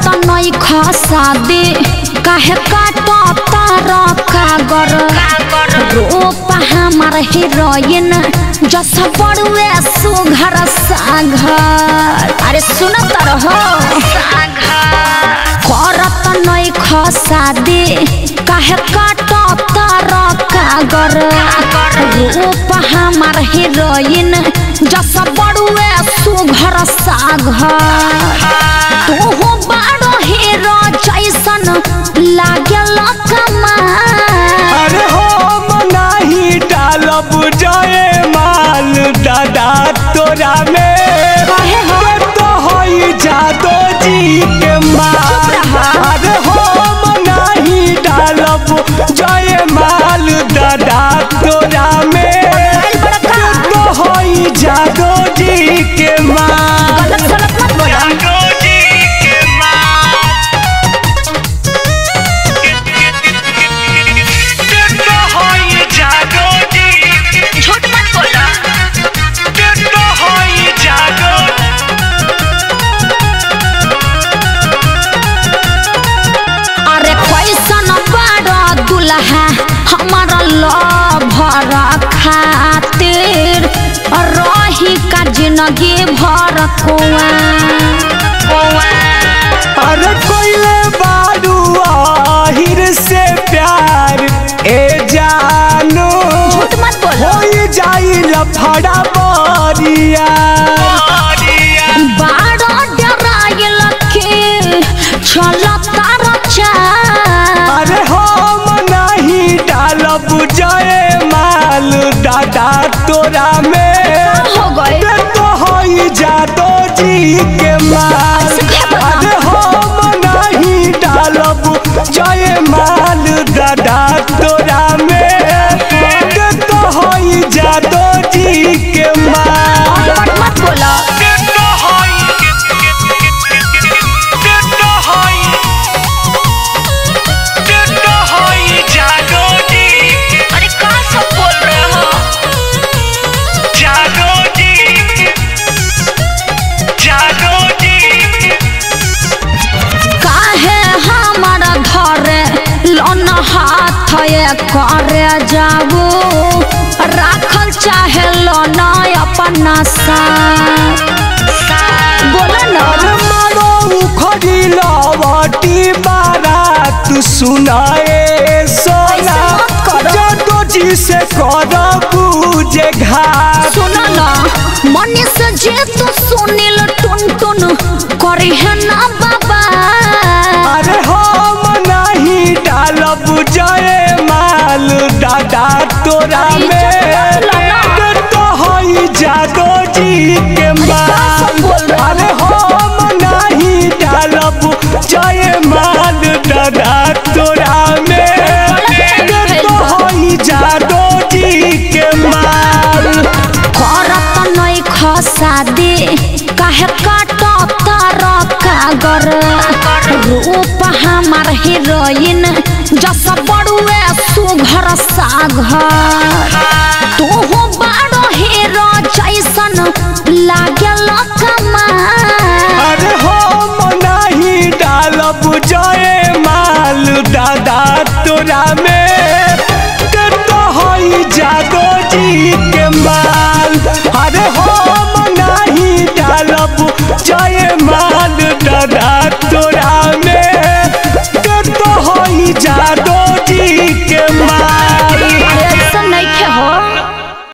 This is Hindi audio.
तारा जस बड़ुए सुघर साघर। अरे सुन करत नहीं खसा दे। काहे तारा कागर हमार हीरोइन, जस बड़ुए सुघर साघर। तोरा का ज़िंदगी अरे कोइले बारू आहिर से प्यार ए जानो। झूठ मत बोलो। होई जाई लफड़ा बारिया चल तार अरे हम नहीं डालब माल दादा तोरा में। गए। तो होई जादो जी के माल हाथ करे जाबू राखल चाहे लोन अपना ना। बारात सुनाए सोना। करो। जी से कर पूजे घाट। सुनो ना मनीष जे तो सुनील टुन टुन करी है ना शादी। कहे कटो तरो कागर रूप हमार हीरोइन, जस बड़ुए सुघर सागर तोहू बड़ो हीरो जैसन लागल अरे हो मनाही डालब जय माल दादा तोरा में। ते तो हई जादो 잘